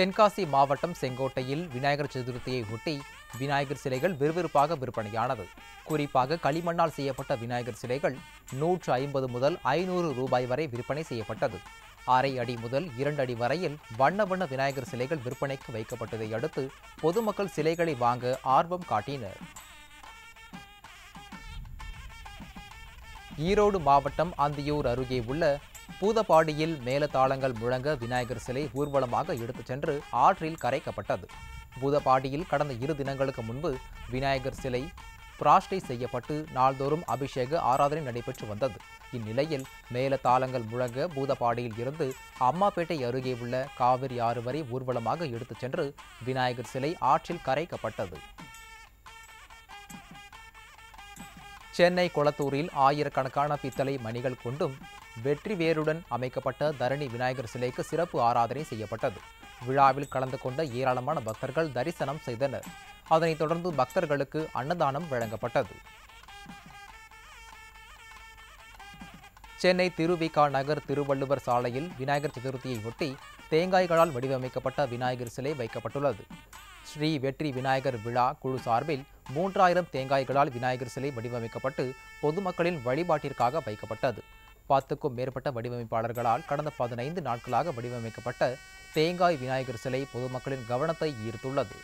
தென்காசி மாவட்டம் செங்கோட்டையில் விநாயகர் சதுர்த்தியை ஒட்டி விநாயகர் சிலைகள் விறுவிறுப்பாக விற்பனையானது. குறிப்பாக களிமண்ணால் செய்யப்பட்ட விநாயகர் சிலைகள் நூற்று ஐம்பது முதல் ஐநூறு ரூபாய் வரை விற்பனை செய்யப்பட்டது. அரை அடி முதல் இரண்டு அடி வரையில் வண்ண வண்ண விநாயகர் சிலைகள் விற்பனைக்கு வைக்கப்பட்டதை அடுத்து பொதுமக்கள் சிலைகளை வாங்க ஆர்வம் காட்டினர். ஈரோடு மாவட்டம் அந்தியூர் அருகே உள்ள பூதப்பாடியில் மேலதாளங்கள் முழங்க விநாயகர் சிலை ஊர்வலமாக எடுத்துச் சென்று ஆற்றில் கரைக்கப்பட்டது. பூதப்பாடியில் கடந்த இரு தினங்களுக்கு முன்பு விநாயகர் சிலை பிராஷ்டை செய்யப்பட்டு நாள்தோறும் அபிஷேக ஆராதனை நடைபெற்று வந்தது. இந்நிலையில் மேலதாளங்கள் முழங்க பூதப்பாடியில் இருந்து அம்மாப்பேட்டை அருகே உள்ள காவிரி ஆறு வரை ஊர்வலமாக எடுத்துச் சென்று விநாயகர் சிலை ஆற்றில் கரைக்கப்பட்டது. சென்னை கொளத்தூரில் ஆயிரக்கணக்கான பித்தளை மணிகள் கொண்டும் வெற்றி வேருடன் அமைக்கப்பட்ட தரணி விநாயகர் சிலைக்கு சிறப்பு ஆராதனை செய்யப்பட்டது. விழாவில் கலந்து கொண்ட ஏராளமான பக்தர்கள் தரிசனம் செய்தனர். அதனைத் தொடர்ந்து பக்தர்களுக்கு அன்னதானம் வழங்கப்பட்டது. சென்னை திருவிகா நகர் திருவள்ளுவர் சாலையில் விநாயகர் சதுர்த்தியை ஒட்டி தேங்காய்களால் வடிவமைக்கப்பட்ட விநாயகர் சிலை வைக்கப்பட்டுள்ளது. ஸ்ரீ வெற்றி விநாயகர் விழா குழு சார்பில் மூன்றாயிரம் தேங்காய்களால் விநாயகர் சிலை வடிவமைக்கப்பட்டு பொதுமக்களின் வழிபாட்டிற்காக வைக்கப்பட்டது. பத்துக்கும் மேற்பட்ட வடிவமைப்பாளர்களால் கடந்த பதினைந்து நாட்களாக வடிவமைக்கப்பட்ட தேங்காய் விநாயகர் சிலை பொதுமக்களின் கவனத்தை ஈர்த்துள்ளது.